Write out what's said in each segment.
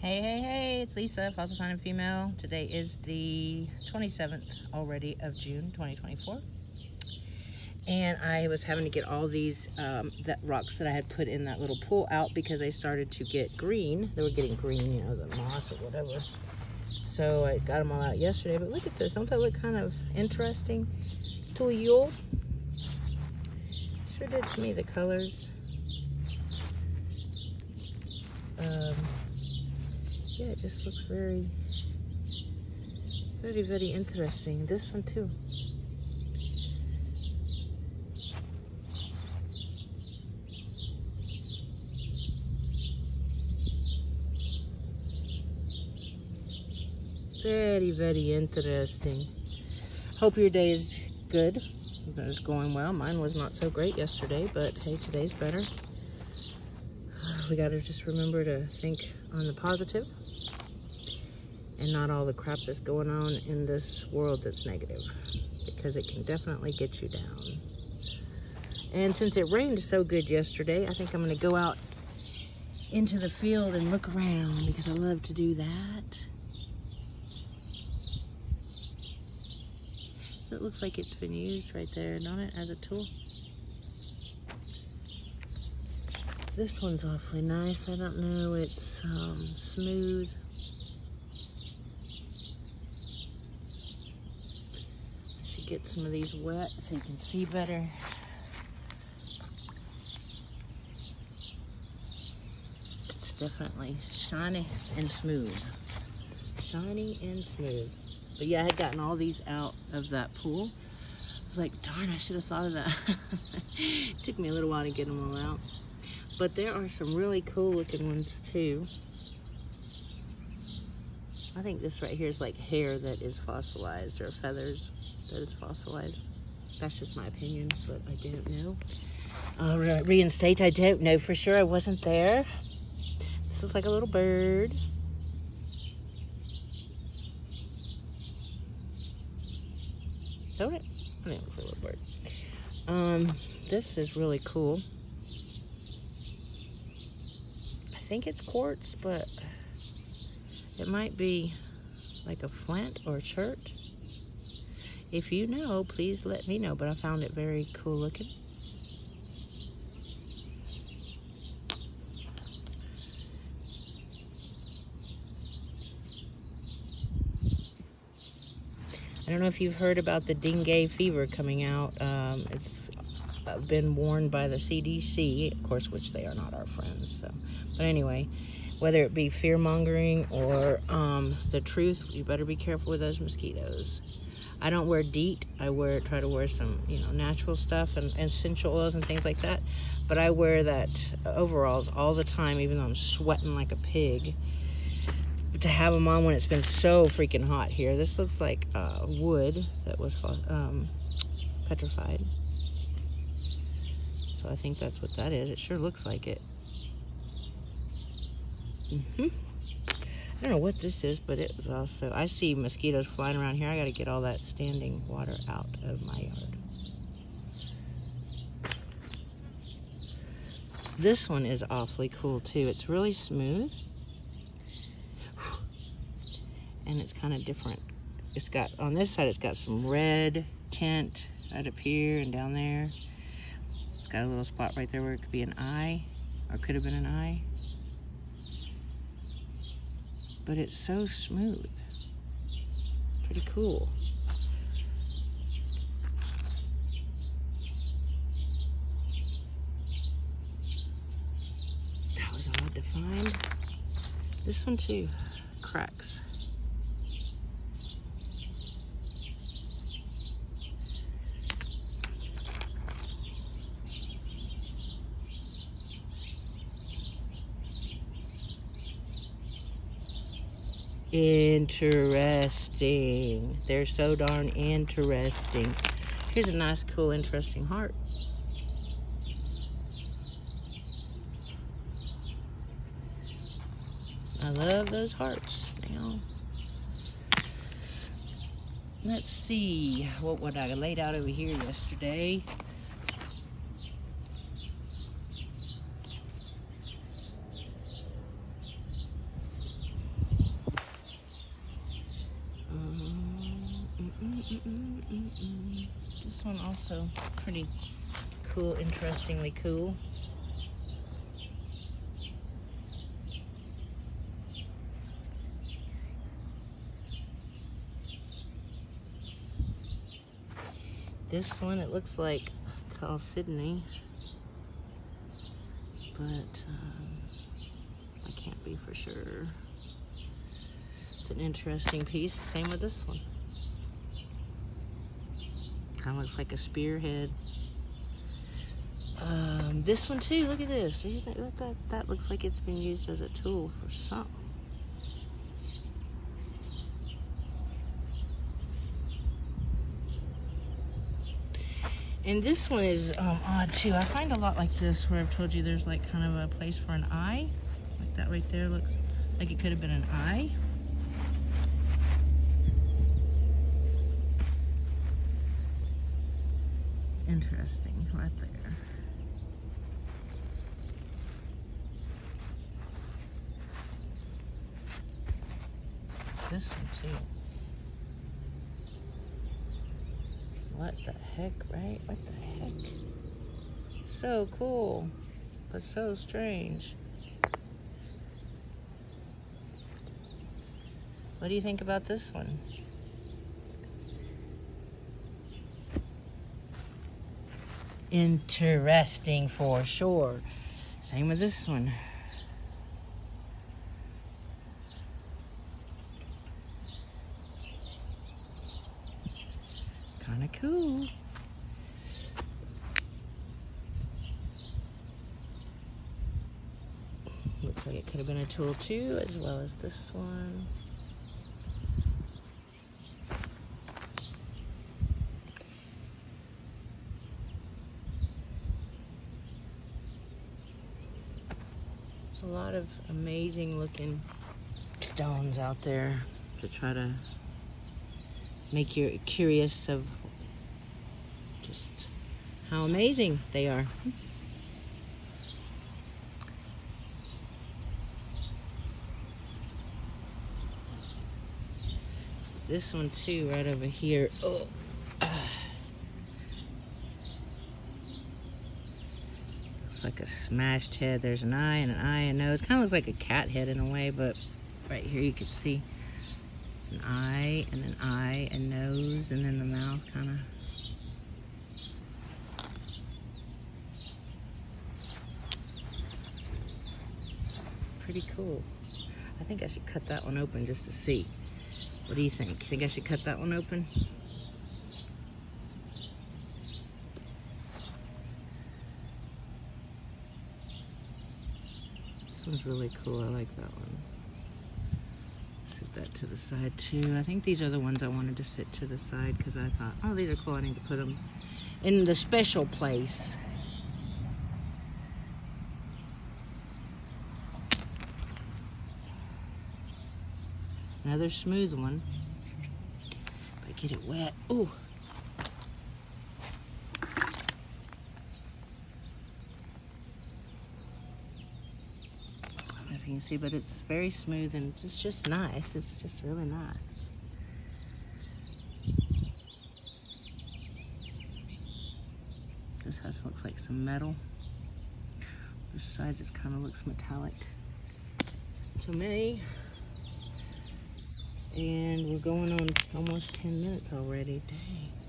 Hey, hey, hey, it's Lisa, Fossil Finding Female. Today is the 27th already of June 2024. And I was having to get all these um, that rocks that I had put in that little pool out because they started to get green. They were getting green, you know, the moss or whatever. So I got them all out yesterday. But look at this. Don't they look kind of interesting to you? Sure did to me, the colors. Um, yeah, it just looks very, very, very interesting. This one too. Very, very interesting. Hope your day is good. It's going well. Mine was not so great yesterday, but hey, today's better. We got to just remember to think on the positive and not all the crap that's going on in this world that's negative because it can definitely get you down. And since it rained so good yesterday, I think I'm going to go out into the field and look around because I love to do that. It looks like it's been used right there, don't it, as a tool? This one's awfully nice. I don't know, it's um, smooth. Should get some of these wet so you can see better. It's definitely shiny and smooth. Shiny and smooth. But yeah, I had gotten all these out of that pool. I was like, darn, I should have thought of that. Took me a little while to get them all out. But there are some really cool looking ones too. I think this right here is like hair that is fossilized or feathers that is fossilized. That's just my opinion, but I don't know. I'll reinstate, I don't know for sure. I wasn't there. This is like a little bird. Don't? I think it's a little bird. Um, this is really cool I think it's quartz, but it might be like a flint or a chert. If you know, please let me know, but I found it very cool looking. I don't know if you've heard about the dengue fever coming out. Um, it's been warned by the CDC, of course, which they are not our friends. So, but anyway, whether it be fear mongering or um, the truth, you better be careful with those mosquitoes. I don't wear DEET. I wear try to wear some you know natural stuff and, and essential oils and things like that. But I wear that overalls all the time, even though I'm sweating like a pig. But to have them on when it's been so freaking hot here. This looks like uh, wood that was um, petrified. So I think that's what that is. It sure looks like it. Mm hmm I don't know what this is, but it was also, I see mosquitoes flying around here. I got to get all that standing water out of my yard. This one is awfully cool too. It's really smooth. And it's kind of different. It's got, on this side, it's got some red tint right up here and down there It's got a little spot right there where it could be an eye, or could have been an eye. But it's so smooth. Pretty cool. That was hard to find. This one too, cracks. Interesting. They're so darn interesting. Here's a nice, cool, interesting heart. I love those hearts now. Let's see what what I laid out over here yesterday. Mm-mm, mm-mm. This one also pretty cool, interestingly cool. This one, it looks like Chalcedony, but um, I can't be for sure. It's an interesting piece. Same with this one. Kind of looks like a spearhead. Um, this one too. Look at this. That, that? That looks like it's been used as a tool for something. And this one is um, odd too. I find a lot like this where I've told you there's like kind of a place for an eye. Like that right there looks like it could have been an eye. Interesting right there. This one too. What the heck, right? What the heck? So cool, but so strange. What do you think about this one? Interesting for sure. Same with this one. Kind of cool. Looks like it could have been a tool too, as well as this one. A lot of amazing looking stones out there to try to make you curious of just how amazing they are. This one too, right over here. Oh. Looks like a smashed head. There's an eye and an eye and nose. Kind of looks like a cat head in a way, but right here you can see an eye and an eye and nose and then the mouth kind of pretty cool I think I should cut that one open just to see what do you think You think I should cut that one open one's really cool I like that one Set that to the side too. I think these are the ones I wanted to sit to the side because I thought, oh, these are cool. I need to put them in the special place. Another smooth one. I get it wet. Ooh. if you can see, but it's very smooth and it's just nice. It's just really nice. This has looks like some metal. Side it kind of looks metallic to me. And we're going on almost 10 minutes already. Dang.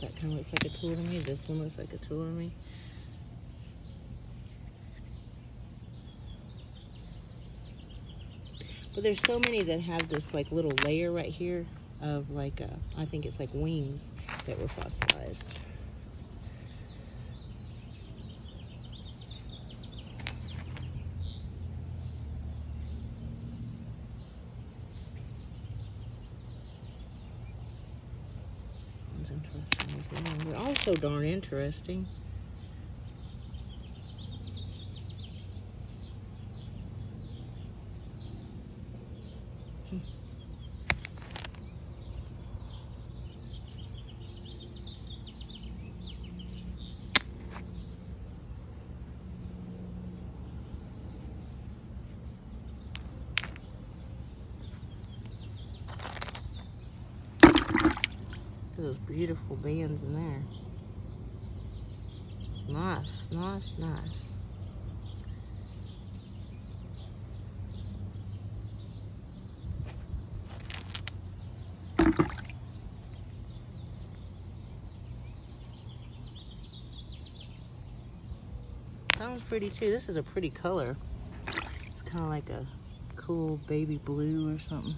That kind of looks like a tool to me. This one looks like a tool to me. But there's so many that have this like little layer right here of like, uh, I think it's like wings that were fossilized. One's interesting as darn interesting. Those beautiful bands in there. Nice, nice, nice. Sounds pretty too. This is a pretty color. It's kind of like a cool baby blue or something.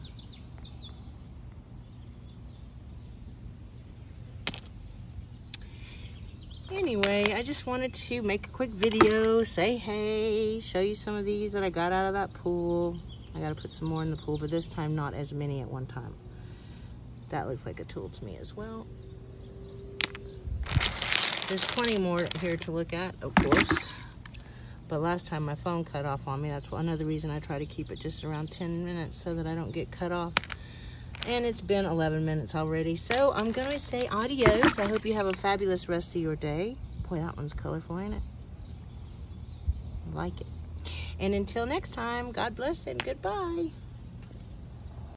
Anyway, I just wanted to make a quick video, say hey, show you some of these that I got out of that pool. I gotta put some more in the pool, but this time not as many at one time. That looks like a tool to me as well. There's plenty more here to look at, of course. But last time my phone cut off on me. That's another reason I try to keep it just around 10 minutes so that I don't get cut off. And it's been 11 minutes already. So I'm going to say adios. I hope you have a fabulous rest of your day. Boy, that one's colorful, ain't it? I like it. And until next time, God bless and goodbye.